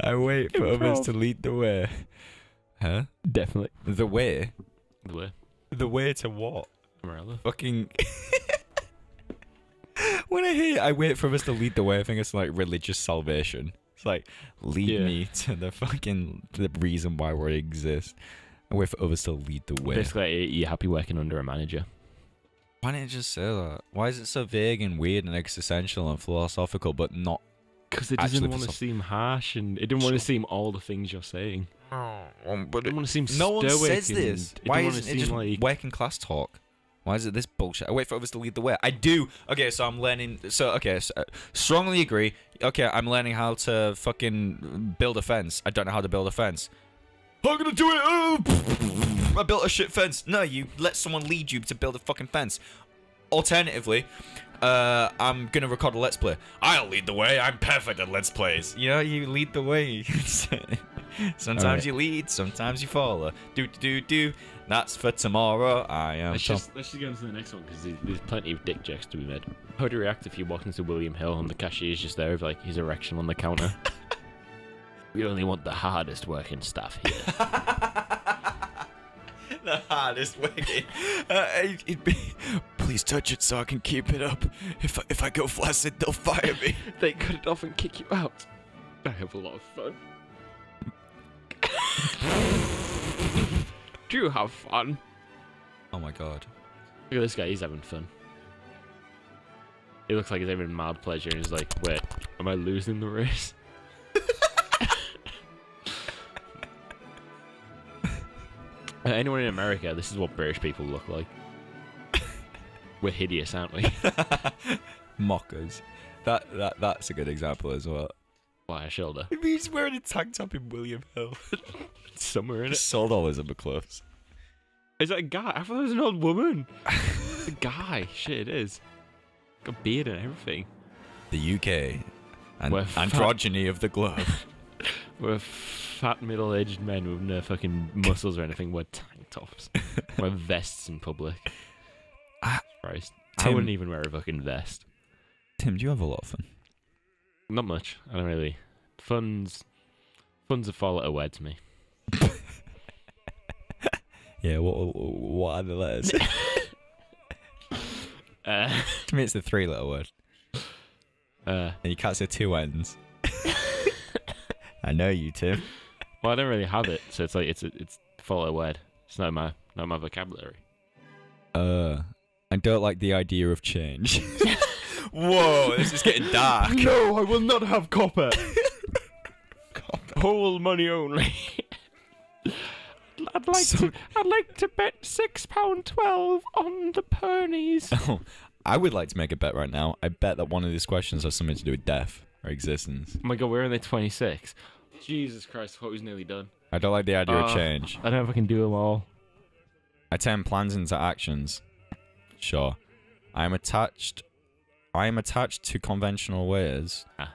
I wait for others to lead the way. Huh? Definitely. The way? The way. The way to what? Umbrella. Fucking. when I hear I wait for others to lead the way, I think it's like religious salvation. It's like, lead Yeah. me to the fucking the reason why we exist. I wait for others to lead the way. Basically, you're happy working under a manager. Why didn't you just say that? Why is it so vague and weird and existential and philosophical, but not? Because it doesn't want to seem harsh and it didn't want to seem all the things you're saying. but It didn't want to seem no one says this. Why isn't it just like working class talk? Why is it this bullshit? I wait for others to lead the way. I do. Okay, so I'm learning. So okay, so, uh, strongly agree. Okay, I'm learning how to fucking build a fence. I don't know how to build a fence. I'm gonna do it. Oh, I built a shit fence. No, you let someone lead you to build a fucking fence. Alternatively, uh, I'm gonna record a let's play. I'll lead the way. I'm perfect at let's plays. You know, you lead the way. sometimes Alright. you lead, sometimes you follow. Do do do do. That's for tomorrow. I am. Let's just let's just go into the next one because there's plenty of dick jokes to be made. How would you react if you walked into William Hill and the cashier's just there with like his erection on the counter? we only want the hardest working staff here. the hardest working. Uh, it'd be. Please touch it so I can keep it up. If I, if I go flaccid, they'll fire me. they cut it off and kick you out. I have a lot of fun. Do you have fun? Oh my god. Look at this guy, he's having fun. He looks like he's having mild pleasure and he's like, wait, am I losing the race? Uh, Anyone in America, this is what British people look like. We're hideous, aren't we? Mockers. That that that's a good example as well. By a shoulder. He's wearing a tank top in William Hill. Somewhere in it. Sold all his other clothes. Is that a guy? I thought it was an old woman. A guy. Shit, it is. Got a beard and everything. The UK. And We're fat. androgyny of the globe. We're fat middle-aged men with no fucking muscles or anything. Wear tank tops. wear vests in public. Ah, Christ. I Tim- wouldn't even wear a fucking vest. Tim, do you have a lot of fun? Not much. I don't really. Fun's fun's a four-letter word to me. Yeah, what what are the letters? Uh, to me, it's a three letter word. uh, And you can't say two ends. I know you, Tim. well, I don't really have it, so it's like it's a, it's a four-letter word. It's not my not my vocabulary. Uh, I don't like the idea of change. Whoa, this is getting dark. No, I will not have copper. Whole money only. I'd like So- to. I'd like to bet six pound twelve on the ponies. Oh, I would like to make a bet right now. I bet that one of these questions has something to do with death or existence. Oh my god, we're only twenty six. Jesus Christ, I thought we was nearly done. I don't like the idea of Uh, change. I don't know if I can do them all. I turn plans into actions. Sure. I am attached. I am attached to conventional ways. Ah.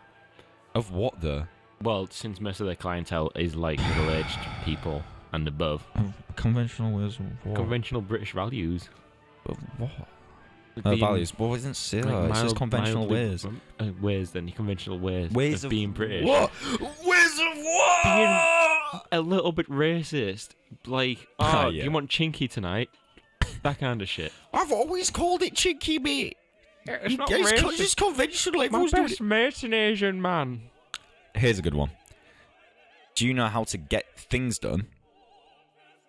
Of what though? Well, since most of their clientele is like middle aged people and above, Of conventional ways of what? conventional British values. of what? Uh, values. Well, isn't silly. like, it's just conventional ways. um, Uh, ways, then conventional ways, Ways of, of being British. What? Ways of what? Being a little bit racist. Like, oh, Ah, yeah. you want chinky tonight? That kind of shit. I've always called it chinky, mate. It's not it's co- racist. just conventional. My Everyone's doing it. best mate's an Asian man. Here's a good one. Do you know how to get things done?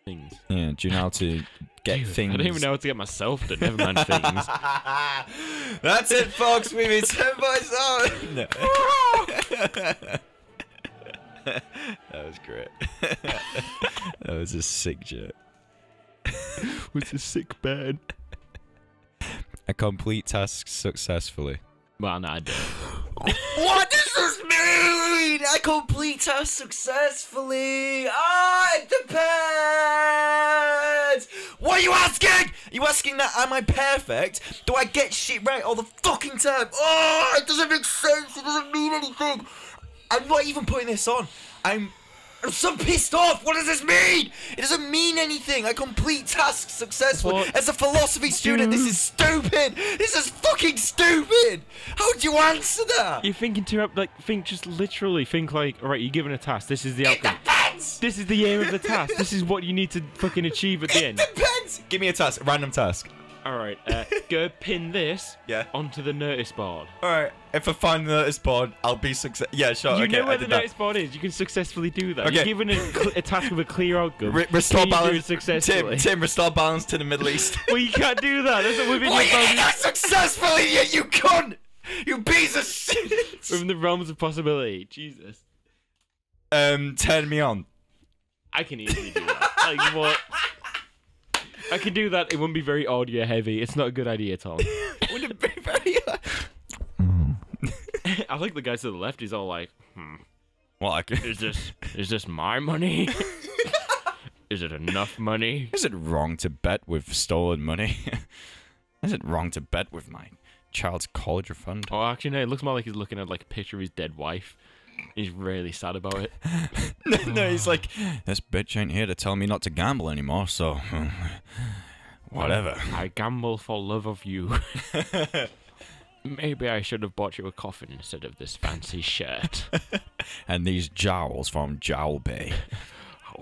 Things. Yeah. Do you know how to get Jesus, things? I don't even know how to get myself done. Never mind things. That's it, folks. We've been ten boys on. That was great. that was a sick joke. Was a sick bed. I complete tasks successfully. Well, no, I don't. What does this mean? I complete tasks successfully. Ah, it depends. What are you asking? Are you asking that am I perfect? Do I get shit right all the fucking time? Oh, it doesn't make sense. It doesn't mean anything. I'm not even putting this on. I'm I'm so pissed off. What does this mean? It doesn't mean anything. I complete tasks successfully. What? As a philosophy student, this is stupid. This is fucking stupid. How do you answer that? You're thinking to like think just literally think like all right. You're given a task. This is the It outcome. depends. This is the aim of the task. This is what you need to fucking achieve at the It end. depends. Give me a task. A random task. All right, uh, go pin this Yeah. onto the notice board. All right. If I find the notice board, I'll be success. Yeah, sure. You okay, know I where the did that. notice board is. You can successfully do that. Okay. You're given a, cl- a task with a clear outcome. Re- restore Can you do it balance. successfully. Tim, Tim, restore balance to the Middle East. well, you can't do that. That's not within Why your you did boundaries. that successfully, you, you cunt! You piece of shit! Within the realms of possibility. Jesus. um, turn me on. I can easily do that. like what? I could do that. It wouldn't be very audio heavy. It's not a good idea, Tom. Would it be very... I like the guy to the left. He's all like, "Hmm, Well, I could... is this is this my money? is it enough money?" Is it wrong to bet with stolen money? Is it wrong to bet with my child's college fund? Oh, actually, no. It looks more like he's looking at like a picture of his dead wife. He's really sad about it. no, no, he's like, this bitch ain't here to tell me not to gamble anymore, so... Um, whatever. I gamble for love of you. Maybe I should have bought you a coffin instead of this fancy shirt. and these jowls from Jowl Bay.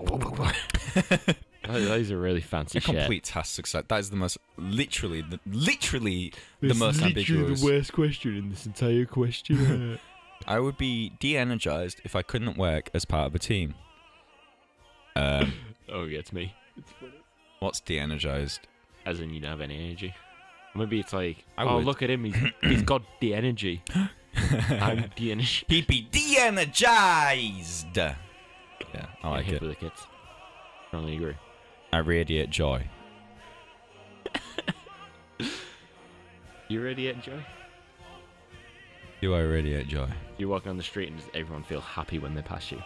that is a really fancy A shirt. complete task success. That is the most, literally, the, literally the most literally ambiguous. worst question in this entire question. I would be de-energized if I couldn't work as part of a team. Um, oh, yeah, it's me. what's de-energized? As in, you don't have any energy. Maybe it's like, I oh, would. look at him. He's, he's got the energy. I'm the energy. He'd be de-energized. Yeah, I like hip it. with the kids. Strongly agree. I radiate joy. You radiate Joe? Do I radiate joy? You walk on the street and does everyone feel happy when they pass you?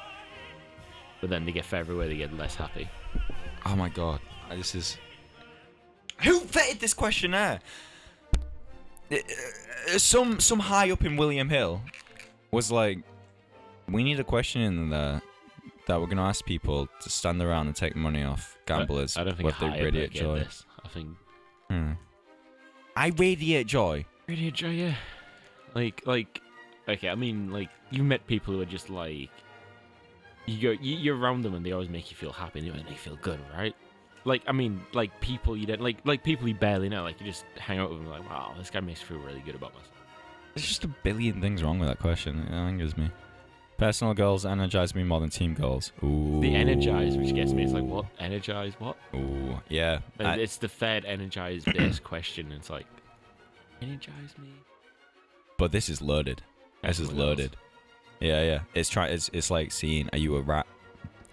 But then they get further away, they get less happy. Oh my god, this is. Who vetted this questionnaire? Uh, uh, Some some high up in William Hill was like, we need a question in there that we're gonna ask people to stand around and take money off gamblers. I don't think what they high up radiate joy. this. I think Hmm. I radiate joy. radiate joy, yeah. Like, like, okay. I mean, like, you've met people who are just like, you go, you, you're around them and they always make you feel happy and they make you feel good, right? Like, I mean, like people you don't like, like people you barely know. Like, you just hang out with them, like, wow, this guy makes me feel really good about myself. There's just a billion things wrong with that question. It angers me. Personal goals energize me more than team goals. Ooh. The energize, which gets me, it's like, what? Energize? What? Ooh, yeah. I- it's the Fed energize this question. It's like, energize me. But this is loaded. This is loaded. Yeah, yeah. It's try. It's it's like seeing. Are you a rat?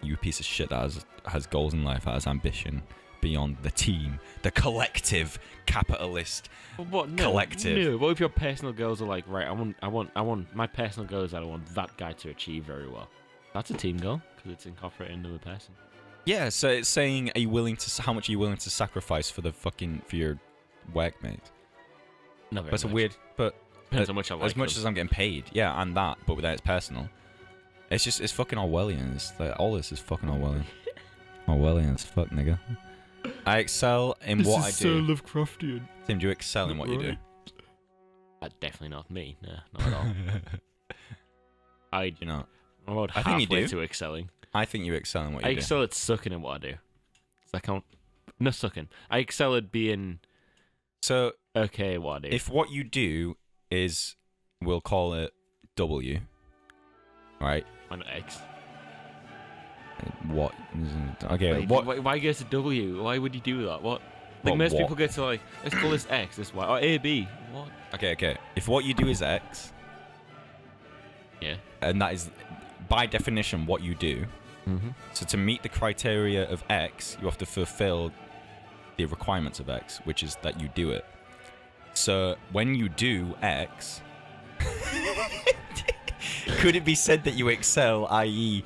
You a piece of shit that has has goals in life, that has ambition beyond the team, the collective capitalist. What? No, Collective. No. What if your personal goals are like, right? I want, I want, I want my personal goals that I want that guy to achieve very well. That's a team goal because it's incorporated into the person. Yeah. So it's saying, are you willing to? How much are you willing to sacrifice for the fucking for your workmates? Not very That's a weird. But Depends how much I like as much them. as I'm getting paid, yeah, and that, but without it's personal. It's just it's fucking Orwellian. It's like all this is fucking Orwellian. Orwellian as fuck, nigga. I excel in what I do. I'm so Lovecraftian. Tim, do you excel in what you do? Uh, definitely not me. No, not at all. I, do not. I'm about I think you halfway do. to excelling. I think you excel in what I you do. I excel at sucking at what I do. I can't. No sucking. I excel at being So okay what I do. if what you do is, we'll call it W, right? Why not X? What? Okay, Wait, what? Why, why go to W? Why would you do that? What? Like What, most what? people go to like, let's call this X, this Y, or A B. What? Okay, okay. If what you do is X, Yeah. and that is by definition what you do, Mm-hmm. So to meet the criteria of X, you have to fulfill the requirements of X, which is that you do it. So when you do X, could it be said that you excel, i.e.,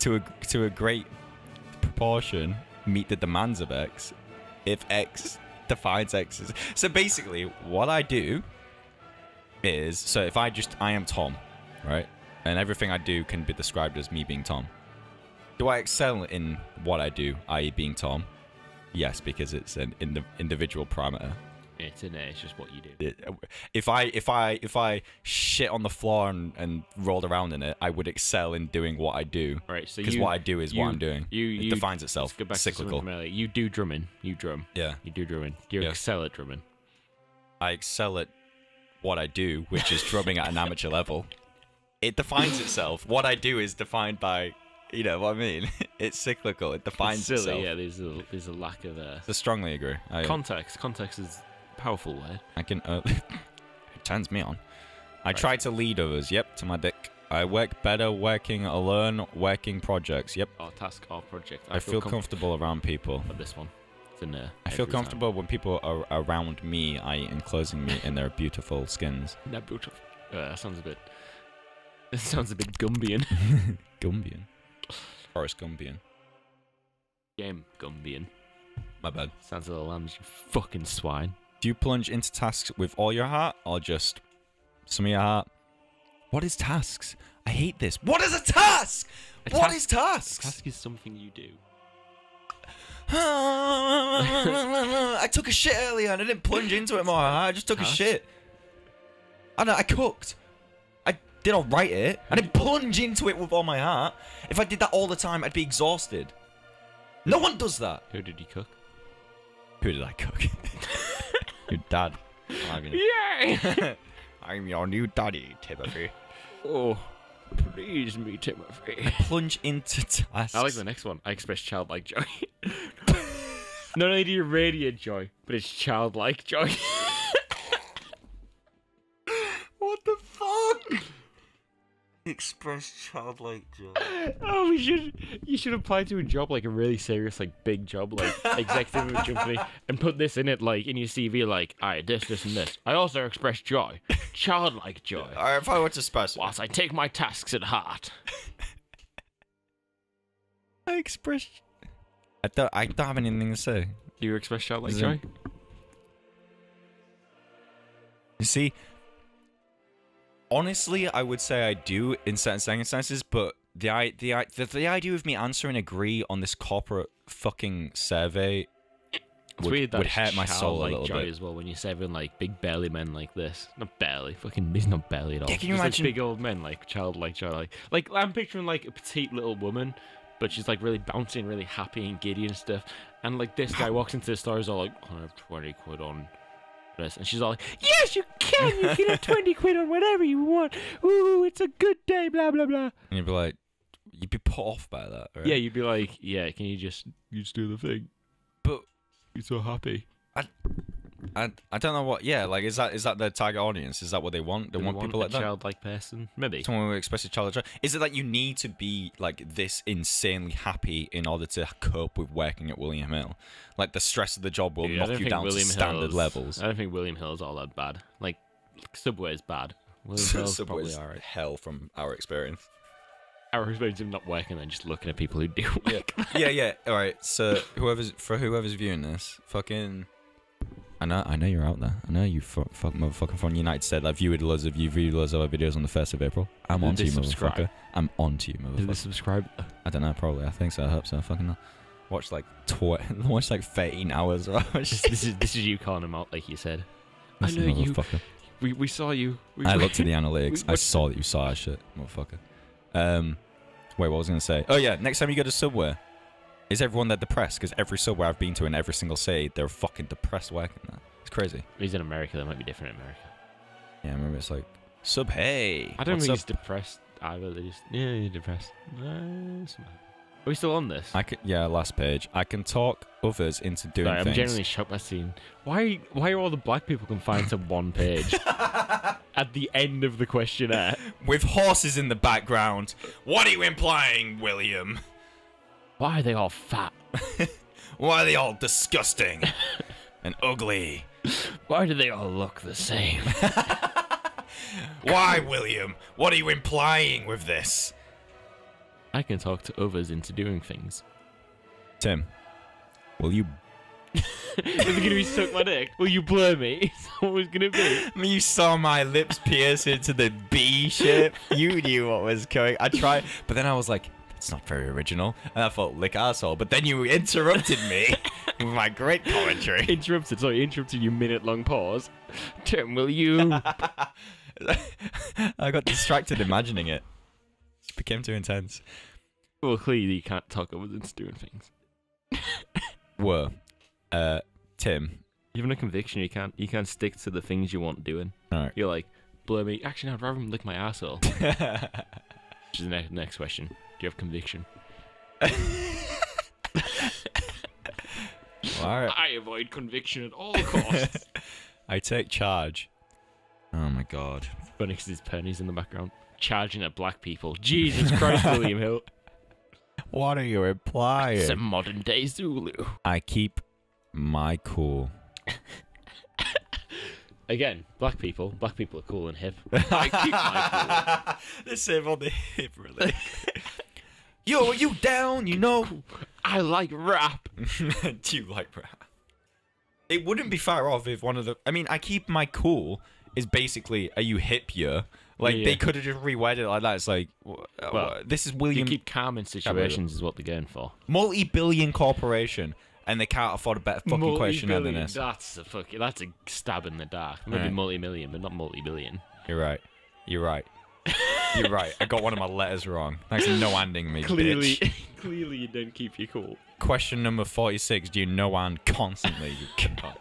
to a to a great proportion, meet the demands of X, if X defines X? So basically, what I do is so if I just I am Tom, right, and everything I do can be described as me being Tom Do I excel in what I do, i.e., being Tom? Yes, because it's an ind- individual parameter. It's in there. It's just what you do. If I if I if I shit on the floor and, and rolled around in it, I would excel in doing what I do. Right. So Because what I do is you, what I'm doing. You, it you defines let's itself. go back to Cyclical. earlier. You do drumming. You drum. Yeah. You do drumming. You Yeah. excel at drumming. I excel at what I do, which is drumming at an amateur level. It defines itself. What I do is defined by, you know what I mean. It's cyclical. It defines It's silly. itself. Yeah. There's a there's a lack of uh, I strongly agree. I, context. Context is a powerful word. I can. Uh, it turns me on. I try to lead others. Yep, to my dick. I work better working alone, working projects. Yep. Our task, our project. I, feel com- comfortable around people. But this one, it's in there. I feel every time. comfortable when people are around me, i.e., enclosing me in their beautiful skins. That beautiful. Uh, that sounds a bit. That sounds a bit Gumbian. Gumbian. Forrest Gumbian. Game Gumbian. My bad. Sounds a little lambs, you fucking swine. Do you plunge into tasks with all your heart or just some of your heart? What is tasks? I hate this. What is a task? A What task- is tasks? Task is something you do. I took a shit earlier and I didn't plunge into it more. I just took a shit. I know, I cooked. I did all right it. I didn't plunge into it with all my heart. If I did that all the time, I'd be exhausted. No one does that. Who did he cook? Who did I cook? Your dad. I'm, Yay! I'm your new daddy, Timothy. oh, please me, Timothy. Plunge into tasks. I like the next one. I express childlike joy. Not only do you radiate joy, but it's childlike joy. Express childlike joy. oh, we should. You should apply to a job like a really serious, like big job, like executive of a company, and put this in it, like in your CV, like I this, this, and this. I also express joy, childlike joy, Alright, if I were to specify. whilst I take my tasks at heart. I express. I don't. I don't have anything to say. Do you express childlike Is joy? it- You see, honestly, I would say I do in certain circumstances, but the i the i the, the idea of me answering agree on this corporate fucking survey It's would, weird that would hurt my soul a childlike little joy bit. as well when you're serving like big belly men like this. Not belly, fucking. He's not belly at all. Yeah, can you Just, like, imagine- big old men like childlike joy? Like, like I'm picturing like a petite little woman, but she's like really bouncing, really happy and giddy and stuff. And like this guy walks into the store, is all like, oh, "I have twenty quid on." This. And she's all like, "Yes, you can. You can have twenty quid on whatever you want. Ooh, it's a good day." Blah blah blah. And you'd be like, you'd be put off by that, right? Yeah, you'd be like, "Yeah, can you just you just do the thing?" but You're so happy. I I don't know what. Yeah, like is that is that their target audience? Is that what they want? They Do you want people like that. childlike person, maybe. Someone who expresses childlike. Is it that you need to be like this insanely happy in order to cope with working at William Hill? Like the stress of the job will Dude, knock you down William to standard Hill's- levels. I don't think William Hill's all that bad. Like Subway is bad. William Hill's probably alright. hell from our experience. Our experience of not working and just looking at people who do. Yeah, work. yeah, yeah. All right. So whoever's for whoever's viewing this, fucking. I know, I know you're out there. I know you fuck, fuck motherfucker from United States. I've viewed loads of you viewed loads of our videos on the first of April. I'm Did on to you, subscribe? motherfucker. I'm on to you, motherfucker. Did they subscribe? I don't know, probably. I think so. I hope so. I fucking hell. Watch like tw- watch like 13 hours. This, this is this is you calling him out, like you said. I Listen, know you. motherfucker. We, we saw you. We, I looked at the analytics. we- I saw that you saw our shit, motherfucker. Um, wait, what was I gonna say? Oh yeah, next time you go to Subway, is everyone there depressed? Because every Subway I've been to in every single city, they're fucking depressed working there. It's crazy. He's in America. That might be different in America. Yeah, I remember it's like Sub Hey. I don't think he's depressed either. They just yeah, he's depressed. Uh, Are we still on this? I could, yeah, last page. I can talk others into doing Sorry, I'm things. genuinely shocked by seeing why why are all the black people confined to one page at the end of the questionnaire? With horses in the background. What are you implying, William? Why are they all fat? Why are they all disgusting and ugly? Why do they all look the same? Why, William? What are you implying with this? I can talk to others into doing things. Tim, will you? Is it gonna be suck my dick? Will you blur me? Is that what it's gonna be? You saw my lips pierce into the B shape. You knew what was going. I tried, but then I was like, it's not very original. And I thought, lick asshole. But then you interrupted me with my great commentary. Interrupted. Sorry, interrupted you minute long pause. Tim, will you? I got distracted imagining it. It became too intense. well, clearly you can't talk over than doing things. Were, uh, Tim. Even a conviction, you can't you can't stick to the things you want doing. All right. You're like, blur me. Actually, I'd rather him lick my asshole. Which is the ne- next question. Do you have conviction? Right. I avoid conviction at all costs. I take charge. Oh my god. Funny because his pennies in the background. Charging at black people. Jesus Christ, William Hill. What are you implying? It's a modern day Zulu. I keep my cool. Again, black people. Black people are cool and hip. I keep my the same on the hip, really. Yo, are you down? You know. I like rap. Do you like rap? It wouldn't be far off if one of the. I mean, I keep my cool is basically, are you hip? Yeah. Like Yeah, they could have just reworded it like that. It's like, uh, Well, this is William. You keep calm in situations is what they're going for. multi-billion corporation, and they can't afford a better fucking questionnaire than this. That's a fuck. That's a stab in the dark. Maybe Alright. multi-million, but not multi-billion. You're right. You're right. You're right. I got one of my letters wrong. Thanks for no handing me, Clearly, bitch. clearly you don't keep your cool. Question number 46. Do you no hand constantly, you cunt?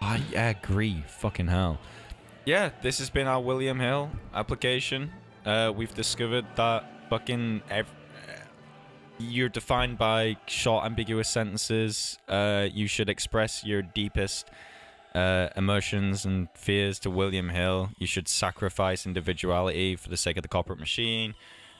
I agree. Fucking hell. Yeah, this has been our William Hill application. Uh, we've discovered that fucking ev- you're defined by short, ambiguous sentences. Uh, you should express your deepest uh, emotions and fears to William Hill. You should sacrifice individuality for the sake of the corporate machine.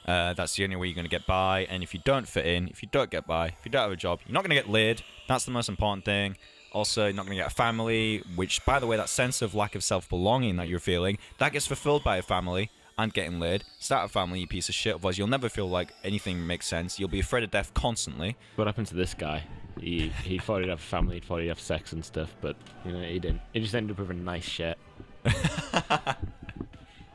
Uh, that's the only way you're going to get by. And if you don't fit in, if you don't get by, if you don't have a job, you're not going to get laid. That's the most important thing. Also, you're not going to get a family, which, by the way, that sense of lack of self belonging that you're feeling, that gets fulfilled by a family and getting laid. Start a family, you piece of shit. Otherwise, you'll never feel like anything makes sense. You'll be afraid of death constantly. What happened to this guy? He he thought he'd have a family, he thought he'd have sex and stuff, but you know he didn't. He just ended up with a nice shirt.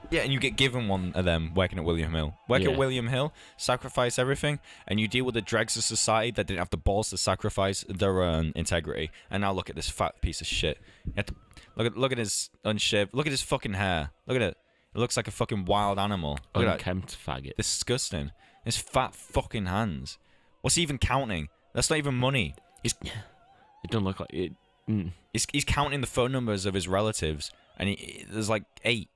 Yeah, and you get given one of them working at William Hill. Work Yeah. at William Hill, sacrifice everything, and you deal with the dregs of society that didn't have the balls to sacrifice their own integrity. And now look at this fat piece of shit. To, look at look at his unshaved. Look at his fucking hair. Look at it. It looks like a fucking wild animal. Look at that. Faggot. Disgusting. His fat fucking hands. What's he even counting? That's not even money. He's It don't look like it. Mm. he's, he's counting the phone numbers of his relatives, and he, there's like eight.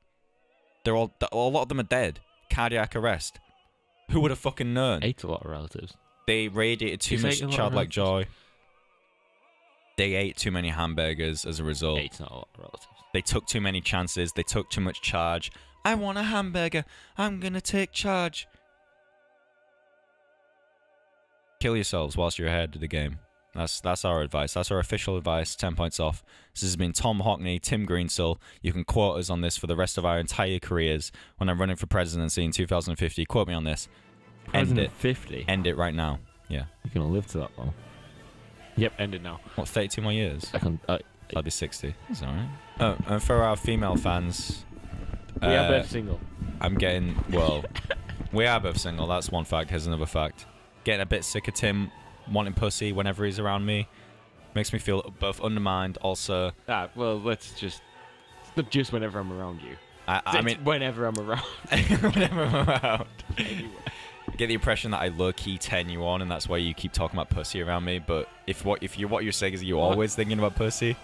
They're all a lot of them are dead. Cardiac arrest. Who would have fucking known? Ate a lot of relatives. They radiated too He's much ate a lot of childlike joy. They ate too many hamburgers as a result. Eight's not a lot of relatives. They took too many chances. They took too much charge. I want a hamburger. I'm gonna take charge. Kill yourselves whilst you're ahead of the game. That's that's our advice. That's our official advice. Ten points off. This has been Tom Hockney, Tim Greensill. You can quote us on this for the rest of our entire careers when I'm running for presidency in 2050. Quote me on this. End President it. 50. End it right now. Yeah. You're gonna live to that long. Yep, end it now. What? 32 more years. I can. Uh, I'll be 60. That's alright. Oh, and for our female fans, we are uh, both single. I'm getting well. we are both single. That's one fact. Here's another fact. Getting a bit sick of Tim wanting pussy whenever he's around me. Makes me feel both undermined. Also, Ah, well, let's just. It's just whenever I'm around you. I, I mean, whenever I'm around. whenever I'm around, anyway. I get the impression that I low key ten you on, and that's why you keep talking about pussy around me. But if what if you what you're saying is you're always thinking about pussy,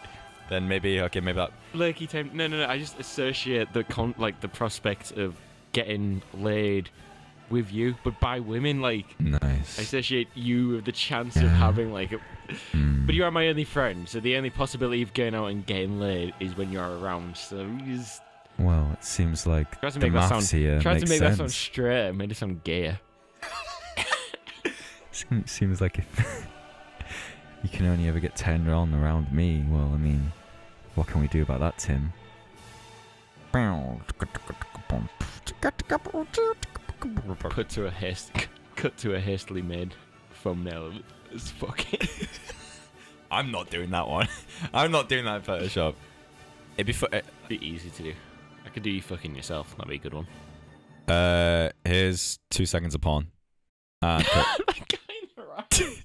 then maybe okay, maybe that. Lurky time. No, no, no. I just associate the con like the prospect of getting laid with you, but by women. Like nice. I associate you with the chance of having like. A, Hmm. but you are my only friend, so the only possibility of going out and getting laid is when you're around. So you just Well, it seems like try to make that sound. here Try to make that sound straight. Made it sound gayer. Seems, seems like if you can only ever get turned on around me, well, I mean, what can we do about that, Tim? Cut to a hast. Cut to a hastily made thumbnail of it. It's fucking. I'm not doing that one. I'm not doing that in Photoshop. It'd be fu- uh, be easy to do. I could do you fucking yourself. That'd be a good one. Uh, here's two seconds of porn. And cut. Right.